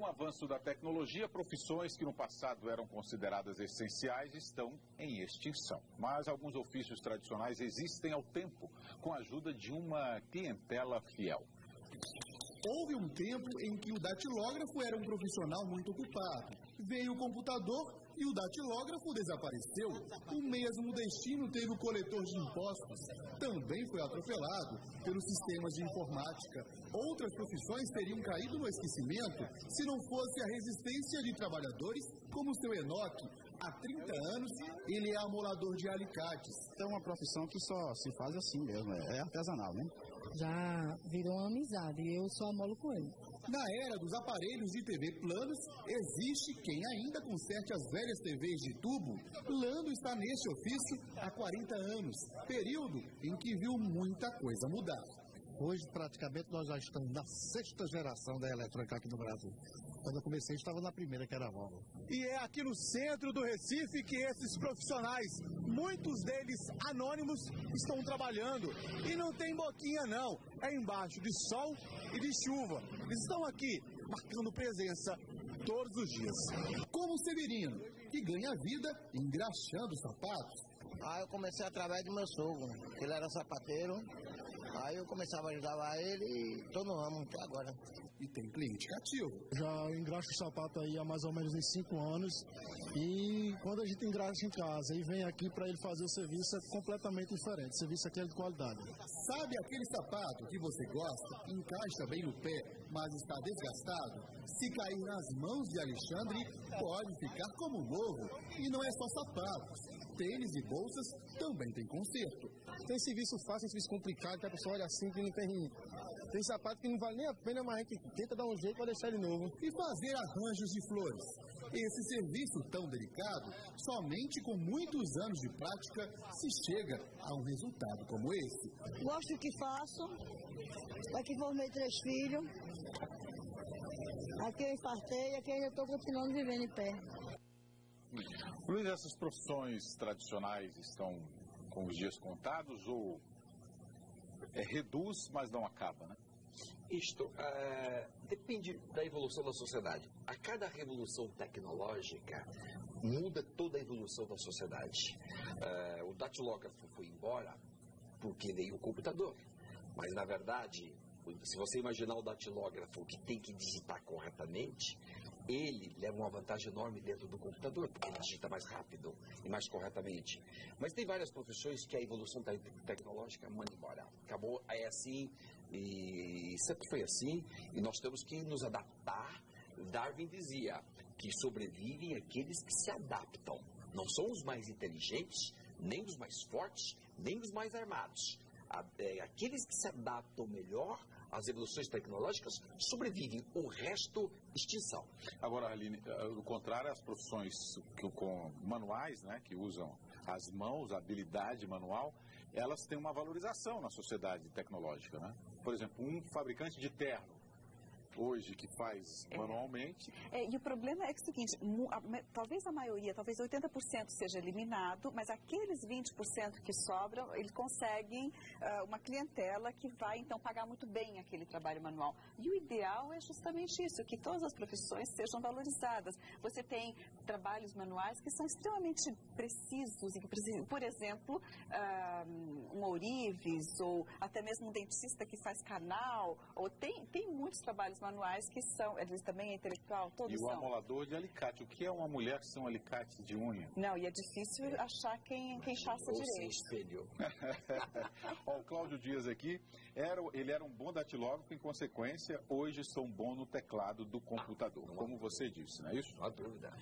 Com o avanço da tecnologia, profissões que no passado eram consideradas essenciais estão em extinção. Mas alguns ofícios tradicionais existem ao tempo, com a ajuda de uma clientela fiel. Houve um tempo em que o datilógrafo era um profissional muito ocupado. Veio o computador e o datilógrafo desapareceu. O mesmo destino teve o coletor de impostos. Também foi atropelado pelos sistemas de informática. Outras profissões teriam caído no esquecimento se não fosse a resistência de trabalhadores como o seu Enoque. Há 30 anos, ele é amolador de alicates. É uma profissão que só se faz assim mesmo, é artesanal, né? Já virou uma amizade e eu só amolo com ele. Na era dos aparelhos de TV planos, existe quem ainda conserte as velhas TVs de tubo. Lando está neste ofício há 40 anos, período em que viu muita coisa mudar. Hoje, praticamente, nós já estamos na sexta geração da eletrônica aqui no Brasil. Quando eu comecei, estava na primeira, que era a Volvo. E é aqui no centro do Recife que esses profissionais, muitos deles anônimos, estão trabalhando. E não tem boquinha, não. É embaixo de sol e de chuva. Eles estão aqui, marcando presença todos os dias. Como o Severino, que ganha vida engraxando sapatos. Aí eu comecei através do meu sogro, ele era sapateiro, Aí eu começava a ajudar ele e tô no ramo até agora. E tem cliente cativo. Já engraxo o sapato aí há mais ou menos uns 5 anos. E quando a gente engraxa em casa e vem aqui para ele fazer o serviço, é completamente diferente. O serviço aqui é de qualidade. Sabe aquele sapato que você gosta, encaixa bem no pé, mas está desgastado? Se cair nas mãos de Alexandre, pode ficar como novo. E não é só sapatos tênis e bolsas também tem conserto. Tem serviço fácil, serviço complicado, que a pessoa olha assim que não tem. Tem sapato que não vale nem a pena, mas a gente tenta dar um jeito para deixar ele novo. E fazer arranjos de flores. Esse serviço tão delicado, somente com muitos anos de prática se chega a um resultado como esse. Gosto do que faço. Aqui formei três filhos. Aqui eu infartei, aqui eu estou continuando vivendo em pé. Luiz, essas profissões tradicionais estão com os dias contados ou é, reduz, mas não acaba, né? Isto é, depende da evolução da sociedade. A cada revolução tecnológica muda toda a evolução da sociedade. É, o datilógrafo foi embora porque veio o computador. Mas, na verdade, se você imaginar o datilógrafo que tem que digitar corretamente, ele leva uma vantagem enorme dentro do computador, porque ele digita mais rápido e mais corretamente. Mas tem várias profissões que a evolução tecnológica manda embora. Acabou, é assim, e sempre foi assim, e nós temos que nos adaptar. Darwin dizia que sobrevivem aqueles que se adaptam. Não são os mais inteligentes, nem os mais fortes, nem os mais armados. É, aqueles que se adaptam melhor as evoluções tecnológicas sobrevivem, o resto, extinção. Agora, Aline, o contrário, as profissões que, com manuais, né, que usam as mãos, a habilidade manual, elas têm uma valorização na sociedade tecnológica. Né? Por exemplo, um fabricante de terno hoje que faz é. manualmente. É, e o problema é, que é o seguinte, a, talvez a maioria, talvez 80% seja eliminado, mas aqueles 20% que sobram, eles conseguem uh, uma clientela que vai então pagar muito bem aquele trabalho manual. E o ideal é justamente isso, que todas as profissões sejam valorizadas. Você tem trabalhos manuais que são extremamente precisos, por exemplo, uh, um ourives ou até mesmo um dentista que faz canal, ou tem, tem muitos trabalhos manuais que são, eles também é intelectual, todos E o são. amolador de alicate, o que é uma mulher sem um alicate de unha? Não, e é difícil achar quem, quem faça Ou direito. espelho. Ó, o Cláudio Dias aqui, era, ele era um bom datilógrafo, em consequência, hoje são bom no teclado do computador, ah, como você disse, não é isso? Não há dúvida.